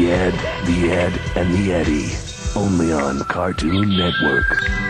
The Ed, The Ed, and The Eddie. Only on Cartoon Network.